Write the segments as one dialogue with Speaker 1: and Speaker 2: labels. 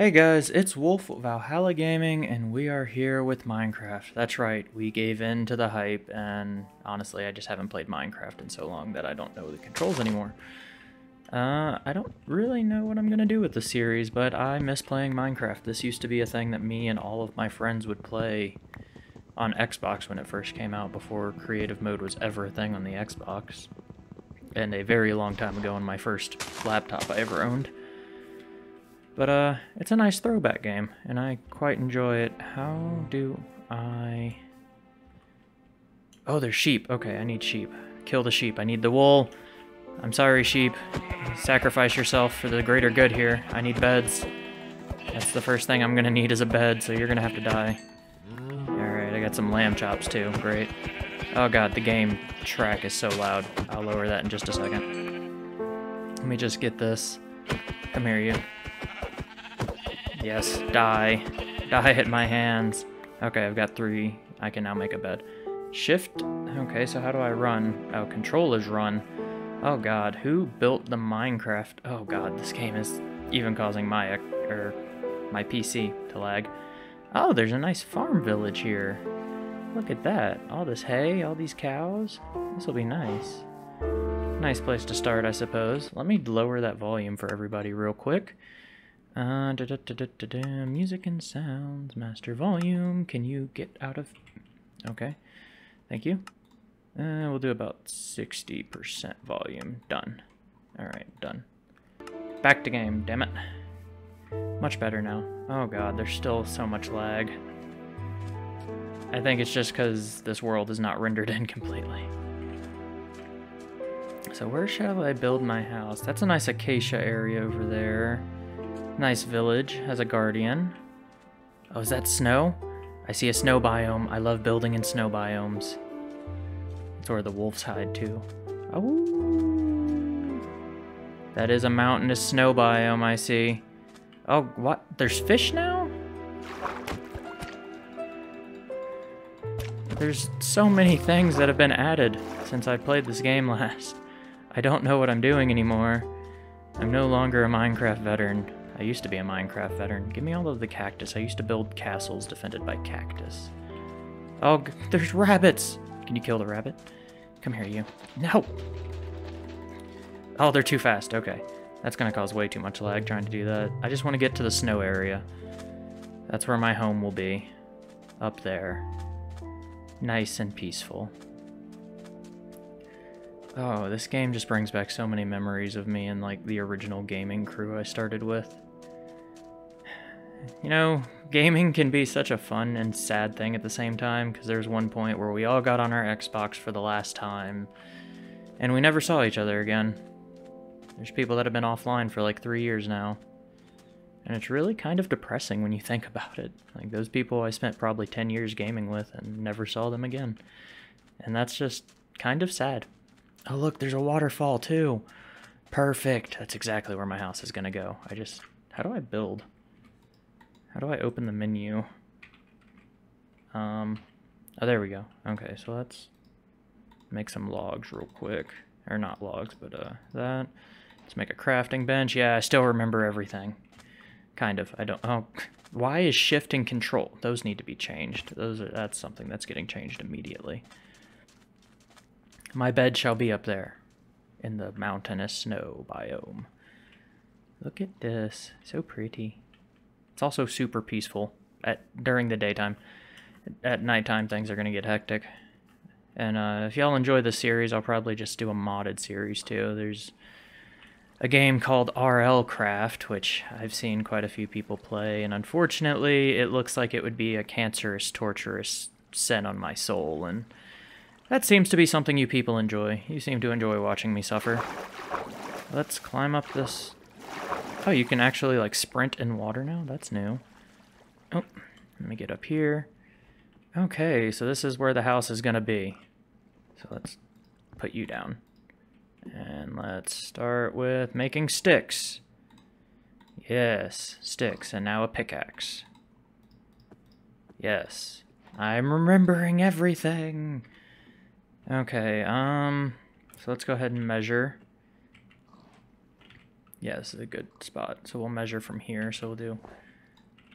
Speaker 1: Hey guys, it's Wolf Valhalla Gaming, and we are here with Minecraft. That's right, we gave in to the hype, and honestly, I just haven't played Minecraft in so long that I don't know the controls anymore. Uh, I don't really know what I'm gonna do with the series, but I miss playing Minecraft. This used to be a thing that me and all of my friends would play on Xbox when it first came out, before creative mode was ever a thing on the Xbox. And a very long time ago on my first laptop I ever owned. But uh, it's a nice throwback game, and I quite enjoy it. How do I... Oh, there's sheep. Okay, I need sheep. Kill the sheep. I need the wool. I'm sorry, sheep. Sacrifice yourself for the greater good here. I need beds. That's the first thing I'm gonna need is a bed, so you're gonna have to die. Alright, I got some lamb chops too. Great. Oh god, the game track is so loud. I'll lower that in just a second. Let me just get this. Come here, you. Yes, die. Die at my hands. Okay, I've got three. I can now make a bed. Shift? Okay, so how do I run? Oh, control is run. Oh god, who built the Minecraft? Oh god, this game is even causing my er, my PC to lag. Oh, there's a nice farm village here. Look at that. All this hay, all these cows. This will be nice. Nice place to start, I suppose. Let me lower that volume for everybody real quick. Uh, da, da, da, da, da, music and sounds, master volume. Can you get out of... Okay, thank you. Uh, we'll do about 60% volume. Done. Alright, done. Back to game, damn it. Much better now. Oh god, there's still so much lag. I think it's just because this world is not rendered in completely. So where shall I build my house? That's a nice acacia area over there. Nice village, has a guardian. Oh, is that snow? I see a snow biome. I love building in snow biomes. That's where the wolves hide too. Oh, that is a mountainous snow biome, I see. Oh, what? There's fish now? There's so many things that have been added since I played this game last. I don't know what I'm doing anymore. I'm no longer a Minecraft veteran. I used to be a Minecraft veteran. Give me all of the cactus. I used to build castles defended by cactus. Oh, there's rabbits! Can you kill the rabbit? Come here, you. No! Oh, they're too fast. Okay. That's gonna cause way too much lag trying to do that. I just want to get to the snow area. That's where my home will be. Up there. Nice and peaceful. Oh, this game just brings back so many memories of me and like the original gaming crew I started with. You know, gaming can be such a fun and sad thing at the same time, because there's one point where we all got on our Xbox for the last time, and we never saw each other again. There's people that have been offline for like three years now. And it's really kind of depressing when you think about it. Like, those people I spent probably 10 years gaming with and never saw them again. And that's just kind of sad. Oh, look, there's a waterfall too. Perfect. That's exactly where my house is going to go. I just... How do I build? How do I open the menu? Um, oh, there we go. Okay, so let's make some logs real quick. Or not logs, but uh, that. Let's make a crafting bench. Yeah, I still remember everything. Kind of. I don't... Oh, why is shift and control? Those need to be changed. Those are, That's something that's getting changed immediately. My bed shall be up there in the mountainous snow biome. Look at this. So pretty. It's also super peaceful at during the daytime. At nighttime, things are going to get hectic. And uh, if y'all enjoy this series, I'll probably just do a modded series too. There's a game called RLCraft, which I've seen quite a few people play, and unfortunately, it looks like it would be a cancerous, torturous sin on my soul, and that seems to be something you people enjoy. You seem to enjoy watching me suffer. Let's climb up this Oh, you can actually like sprint in water now? That's new. Oh, let me get up here. Okay, so this is where the house is gonna be. So let's put you down. And let's start with making sticks. Yes, sticks, and now a pickaxe. Yes, I'm remembering everything. Okay, um, so let's go ahead and measure. Yeah, this is a good spot. So we'll measure from here. So we'll do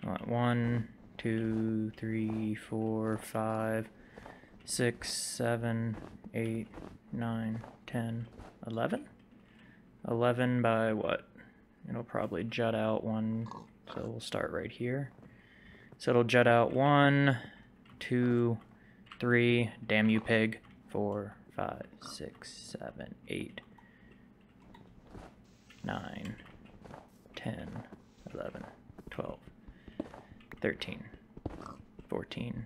Speaker 1: What, one, two, three, four, five, six, seven, eight, nine, ten, eleven? Eleven by what? It'll probably jut out one, so we'll start right here. So it'll jut out one, two, three, damn you pig, four, five, six, seven, eight, nine, ten, eleven, twelve, thirteen, fourteen,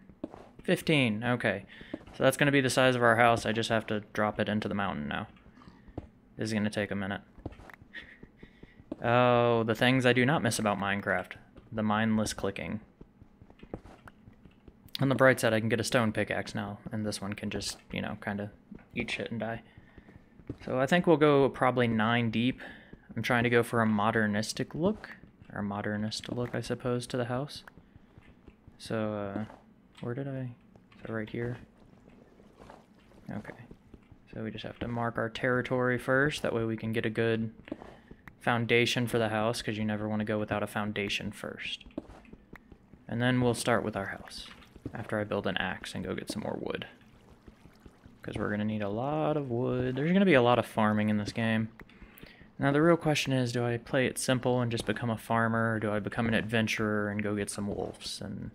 Speaker 1: fifteen. Okay, so that's going to be the size of our house. I just have to drop it into the mountain now. This is going to take a minute. Oh, the things I do not miss about Minecraft. The mindless clicking. On the bright side, I can get a stone pickaxe now, and this one can just, you know, kind of eat shit and die. So I think we'll go probably nine deep. I'm trying to go for a modernistic look, or modernist look, I suppose, to the house. So, uh, where did I, so right here? Okay. So we just have to mark our territory first, that way we can get a good foundation for the house, because you never want to go without a foundation first. And then we'll start with our house after I build an axe and go get some more wood. Because we're going to need a lot of wood. There's going to be a lot of farming in this game. Now the real question is, do I play it simple and just become a farmer, or do I become an adventurer and go get some wolves and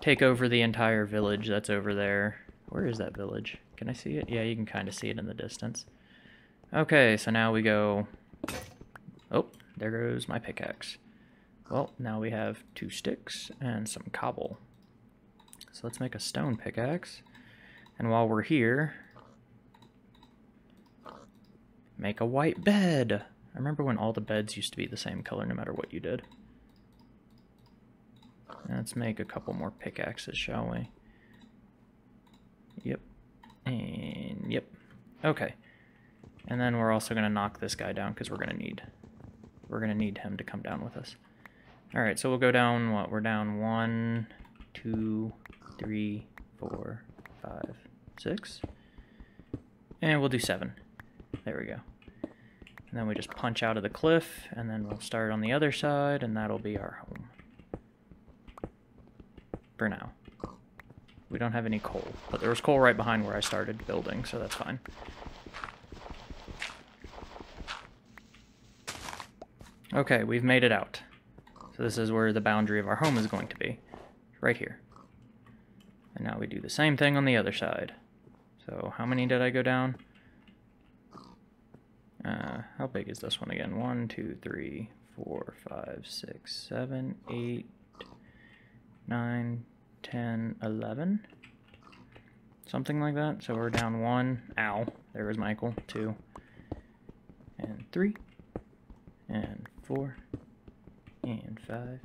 Speaker 1: take over the entire village that's over there? Where is that village? Can I see it? Yeah, you can kind of see it in the distance. Okay, so now we go... Oh, there goes my pickaxe. Well, now we have two sticks and some cobble. So let's make a stone pickaxe. And while we're here, make a white bed. I remember when all the beds used to be the same color no matter what you did. Let's make a couple more pickaxes, shall we? Yep. And yep. Okay. And then we're also going to knock this guy down because we're going to need we're going to need him to come down with us. All right, so we'll go down what? We're down one, two, three, four, five, six. And we'll do seven. There we go. And then we just punch out of the cliff, and then we'll start on the other side, and that'll be our home. For now. We don't have any coal, but there was coal right behind where I started building, so that's fine. Okay, we've made it out. So this is where the boundary of our home is going to be. Right here. And now we do the same thing on the other side. So how many did I go down? Uh, how big is this one again? One, two, three, four, five, six, seven, eight, nine, ten, eleven. Something like that. So we're down one. Ow. There was Michael. Two. And three. And four. And five.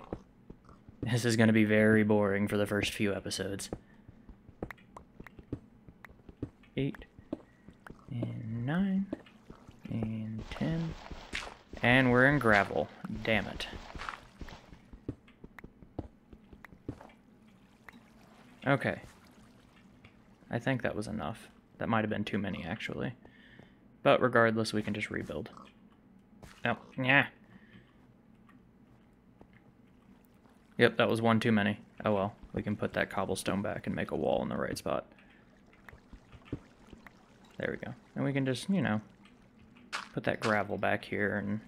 Speaker 1: This is going to be very boring for the first few episodes eight, and nine, and ten. And we're in gravel. Damn it. Okay. I think that was enough. That might have been too many, actually. But regardless, we can just rebuild. Oh, yeah. Yep, that was one too many. Oh well, we can put that cobblestone back and make a wall in the right spot. There we go. And we can just, you know, put that gravel back here and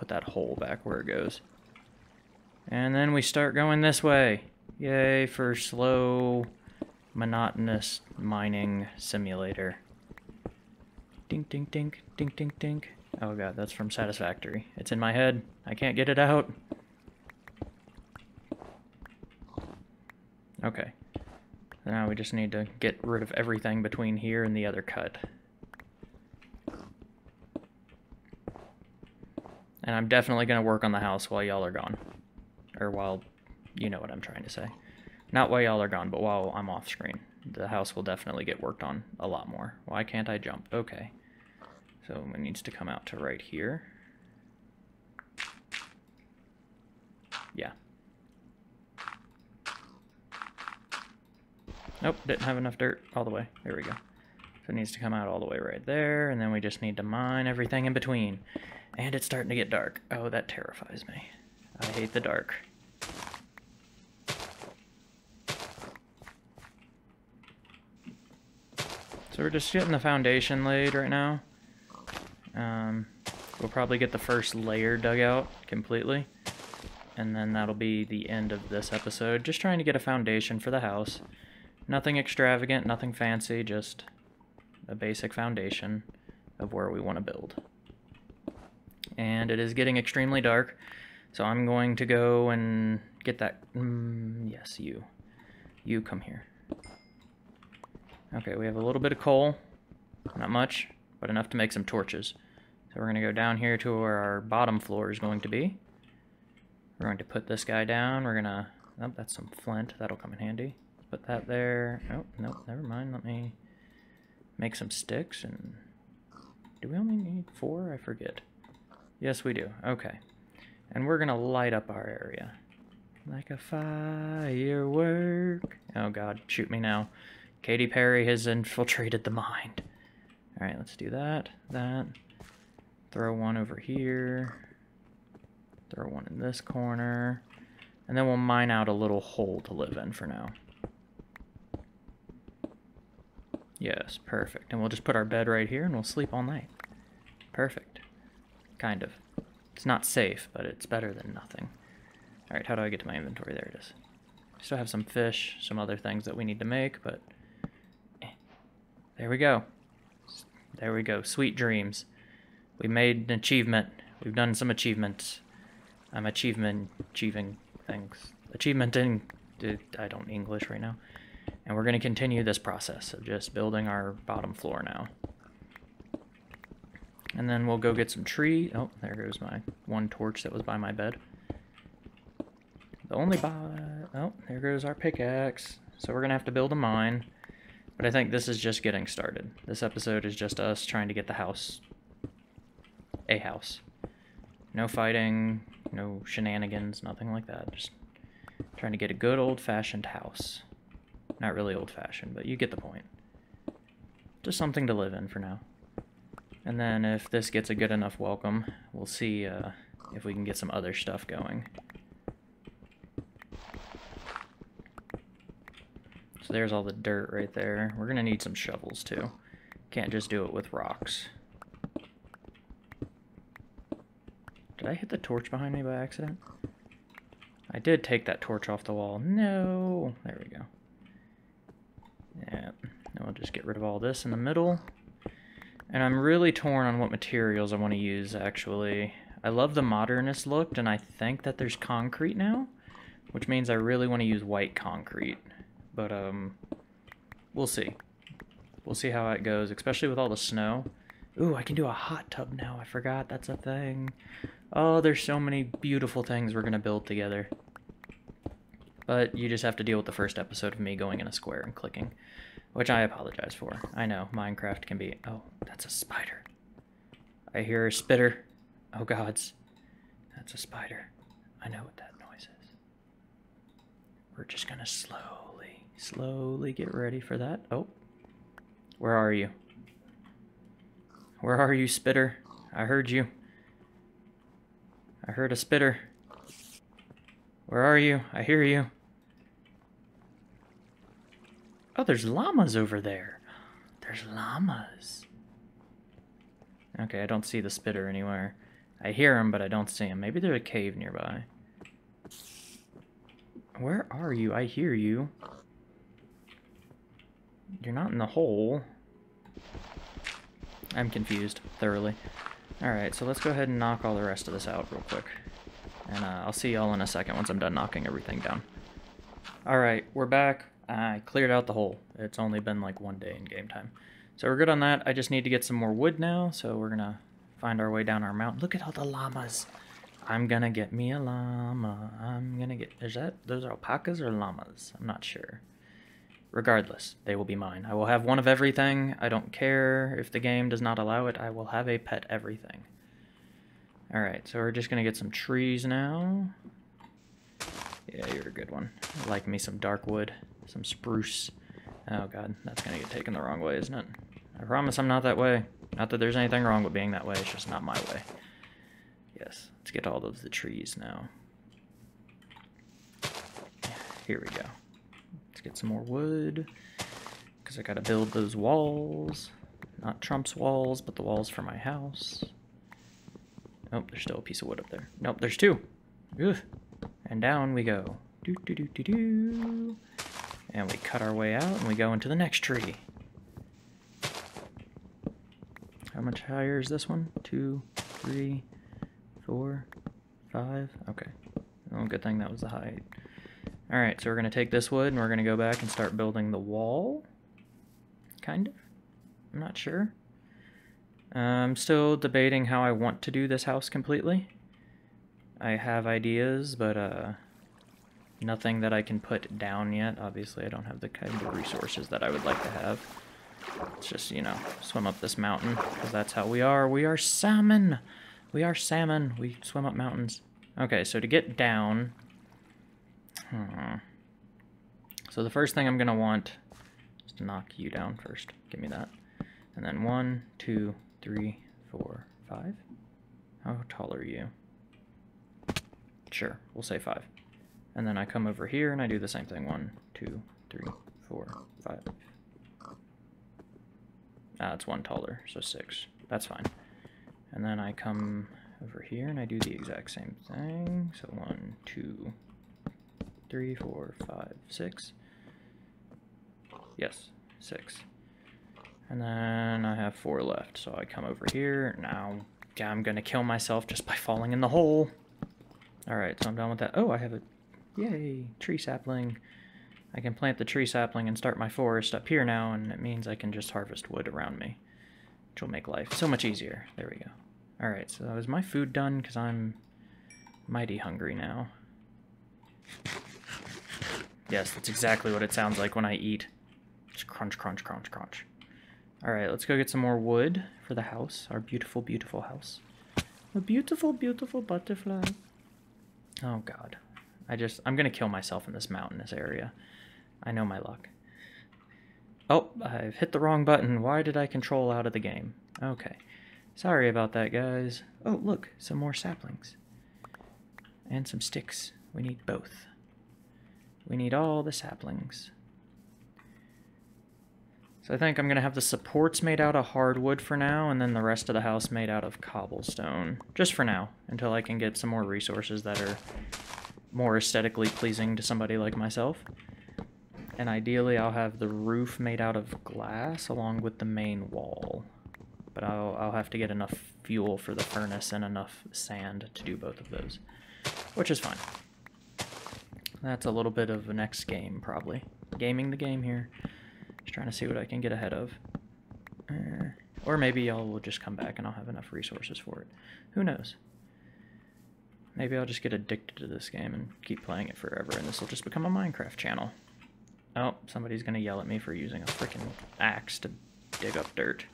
Speaker 1: put that hole back where it goes. And then we start going this way. Yay for slow, monotonous mining simulator. Dink, dink, dink, dink, dink, dink. Oh god, that's from Satisfactory. It's in my head. I can't get it out. Okay. Now we just need to get rid of everything between here and the other cut. And I'm definitely going to work on the house while y'all are gone. Or while, you know what I'm trying to say. Not while y'all are gone, but while I'm off screen. The house will definitely get worked on a lot more. Why can't I jump? Okay. So it needs to come out to right here. Yeah, Nope, didn't have enough dirt all the way. There we go. So it needs to come out all the way right there, and then we just need to mine everything in between. And it's starting to get dark. Oh, that terrifies me. I hate the dark. So we're just getting the foundation laid right now. Um, we'll probably get the first layer dug out completely. And then that'll be the end of this episode. Just trying to get a foundation for the house. Nothing extravagant, nothing fancy, just a basic foundation of where we want to build. And it is getting extremely dark, so I'm going to go and get that... Mm, yes, you. You come here. Okay, we have a little bit of coal. Not much, but enough to make some torches. So we're going to go down here to where our bottom floor is going to be. We're going to put this guy down. We're going to... Oh, that's some flint. That'll come in handy. Put that there. Oh, nope, never mind. Let me make some sticks and... Do we only need four? I forget. Yes, we do. Okay. And we're going to light up our area. Like a firework. Oh god, shoot me now. Katy Perry has infiltrated the mind. Alright, let's do that, that. Throw one over here. Throw one in this corner. And then we'll mine out a little hole to live in for now. Yes, perfect. And we'll just put our bed right here and we'll sleep all night. Perfect. Kind of. It's not safe, but it's better than nothing. Alright, how do I get to my inventory? There it is. Still have some fish, some other things that we need to make, but... Eh. There we go. There we go. Sweet dreams. We made an achievement. We've done some achievements. I'm achievement achieving things. Achievement in... I don't English right now. And we're going to continue this process of just building our bottom floor now. And then we'll go get some tree. Oh, there goes my one torch that was by my bed. The only by... Oh, there goes our pickaxe. So we're going to have to build a mine. But I think this is just getting started. This episode is just us trying to get the house. A house. No fighting, no shenanigans, nothing like that. Just trying to get a good old-fashioned house. Not really old-fashioned, but you get the point. Just something to live in for now. And then if this gets a good enough welcome, we'll see uh, if we can get some other stuff going. So there's all the dirt right there. We're going to need some shovels too. Can't just do it with rocks. Did I hit the torch behind me by accident? I did take that torch off the wall. No! There we go. Yeah. Now we'll just get rid of all this in the middle. And I'm really torn on what materials I want to use, actually. I love the modernist look, and I think that there's concrete now, which means I really want to use white concrete. But, um, we'll see. We'll see how it goes, especially with all the snow. Ooh, I can do a hot tub now. I forgot that's a thing. Oh, there's so many beautiful things we're going to build together. But you just have to deal with the first episode of me going in a square and clicking. Which I apologize for. I know, Minecraft can be... Oh, that's a spider. I hear a spitter. Oh gods. That's a spider. I know what that noise is. We're just gonna slowly, slowly get ready for that. Oh. Where are you? Where are you, spitter? I heard you. I heard a spitter. Where are you? I hear you. Oh, there's llamas over there. There's llamas. Okay, I don't see the spitter anywhere. I hear him, but I don't see him. Maybe there's a cave nearby. Where are you? I hear you. You're not in the hole. I'm confused, thoroughly. Alright, so let's go ahead and knock all the rest of this out real quick. And uh, I'll see y'all in a second once I'm done knocking everything down. Alright, we're back. I cleared out the hole. It's only been like one day in game time. So we're good on that. I just need to get some more wood now, so we're gonna find our way down our mountain. Look at all the llamas. I'm gonna get me a llama. I'm gonna get... Is that... Those are alpacas or llamas? I'm not sure. Regardless, they will be mine. I will have one of everything. I don't care if the game does not allow it. I will have a pet everything. Alright, so we're just gonna get some trees now. Yeah, you're a good one. I like me some dark wood. Some spruce. Oh god, that's gonna get taken the wrong way, isn't it? I promise I'm not that way. Not that there's anything wrong with being that way, it's just not my way. Yes, let's get all of the trees now. Here we go. Let's get some more wood. because I gotta build those walls. Not Trump's walls, but the walls for my house. Oh, there's still a piece of wood up there. Nope, there's two. Ugh. And down we go. Do do do do do. And we cut our way out and we go into the next tree. How much higher is this one? Two, three, four, five. Okay. Oh, good thing that was the height. Alright, so we're to take this wood and we're to go back and start building the wall. Kind of. I'm not sure. I'm still debating how I want to do this house completely. I have ideas, but uh, nothing that I can put down yet. Obviously, I don't have the kind of resources that I would like to have. It's just, you know, swim up this mountain, because that's how we are. We are salmon! We are salmon. We swim up mountains. Okay, so to get down... Hmm. So the first thing I'm going to want is to knock you down first. Give me that. And then one, two, three, four, five. How tall are you? Sure, we'll say five. And then I come over here and I do the same thing. One, two, three, four, five. Ah, it's one taller, so six. That's fine. And then I come over here and I do the exact same thing. So one, two, three, four, five, six. Yes, six. And then I have four left, so I come over here. Now I'm gonna kill myself just by falling in the hole. Alright, so I'm done with that. Oh, I have a... Yay! Tree sapling. I can plant the tree sapling and start my forest up here now, and it means I can just harvest wood around me. Which will make life so much easier. There we go. Alright, so is my food done? Because I'm mighty hungry now. Yes, that's exactly what it sounds like when I eat. Just crunch, crunch, crunch, crunch. Alright, let's go get some more wood for the house. Our beautiful, beautiful house. A beautiful, beautiful butterfly. Oh god. I just, I'm gonna kill myself in this mountainous area. I know my luck. Oh, I've hit the wrong button. Why did I control out of the game? Okay. Sorry about that, guys. Oh, look, some more saplings. And some sticks. We need both. We need all the saplings. So I think I'm going to have the supports made out of hardwood for now, and then the rest of the house made out of cobblestone. Just for now, until I can get some more resources that are more aesthetically pleasing to somebody like myself. And ideally I'll have the roof made out of glass along with the main wall. But I'll, I'll have to get enough fuel for the furnace and enough sand to do both of those. Which is fine. That's a little bit of the next game, probably. Gaming the game here. Just trying to see what I can get ahead of. Uh, or maybe I'll just come back and I'll have enough resources for it. Who knows? Maybe I'll just get addicted to this game and keep playing it forever, and this will just become a Minecraft channel. Oh, somebody's gonna yell at me for using a freaking axe to dig up dirt.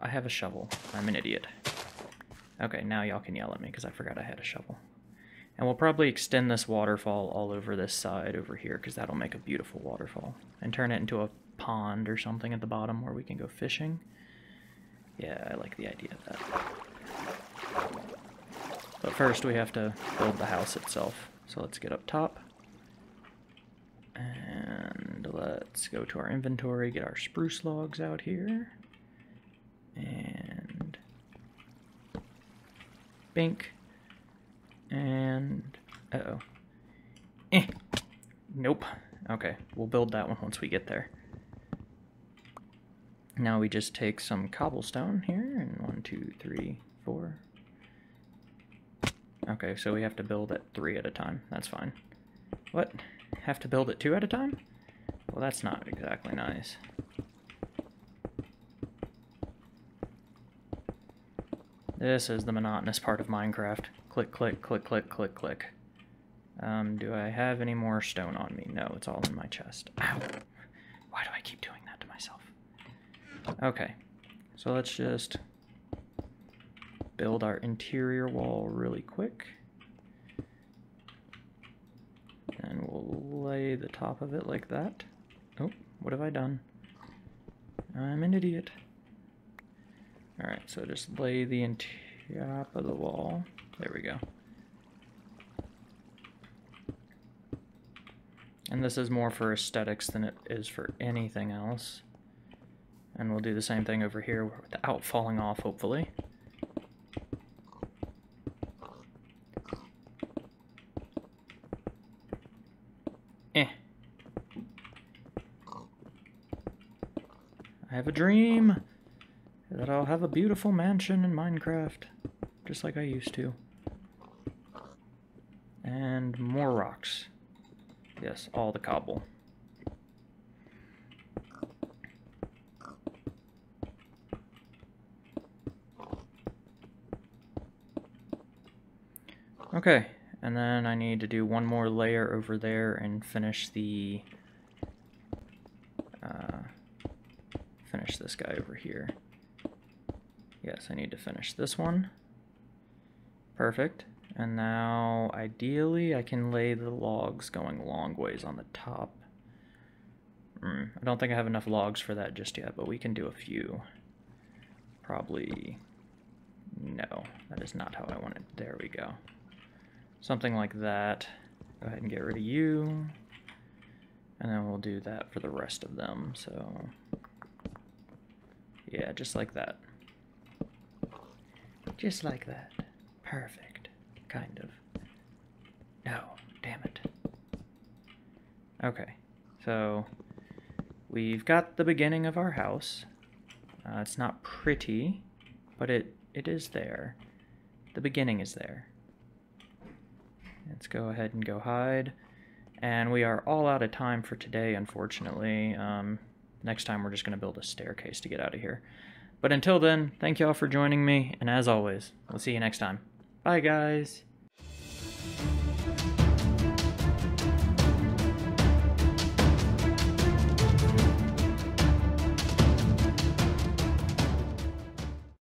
Speaker 1: I have a shovel. I'm an idiot. Okay, now y'all can yell at me because I forgot I had a shovel. And we'll probably extend this waterfall all over this side over here because that'll make a beautiful waterfall. And turn it into a pond or something at the bottom where we can go fishing. Yeah, I like the idea of that. First we have to build the house itself. So let's get up top. And let's go to our inventory, get our spruce logs out here. And... Bink. And... Uh-oh. Eh. Nope. Okay, we'll build that one once we get there. Now we just take some cobblestone here, and one, two, three, four. Okay, so we have to build it three at a time. That's fine. What? Have to build it two at a time? Well, that's not exactly nice. This is the monotonous part of Minecraft. Click, click, click, click, click, click. Um, do I have any more stone on me? No, it's all in my chest. Ow! Why do I keep doing that to myself? Okay, so let's just build our interior wall really quick. And we'll lay the top of it like that. Oh, what have I done? I'm an idiot. Alright, so just lay the top of the wall. There we go. And this is more for aesthetics than it is for anything else. And we'll do the same thing over here without falling off, hopefully. Eh. I have a dream that I'll have a beautiful mansion in Minecraft, just like I used to. And more rocks. Yes, all the cobble. Okay, and then I need to do one more layer over there and finish the... Uh, finish this guy over here. Yes, I need to finish this one. Perfect. And now, ideally, I can lay the logs going long ways on the top. Mm, I don't think I have enough logs for that just yet, but we can do a few. Probably... No, that is not how I want it. There we go. Something like that. Go ahead and get rid of you. And then we'll do that for the rest of them, so... Yeah, just like that. Just like that. Perfect. Kind of. No, damn it. Okay, so we've got the beginning of our house. Uh, it's not pretty, but it, it is there. The beginning is there. Let's go ahead and go hide. And we are all out of time for today, unfortunately. Um, next time we're just going to build a staircase to get out of here. But until then, thank you all for joining me, and as always, we'll see you next time. Bye, guys!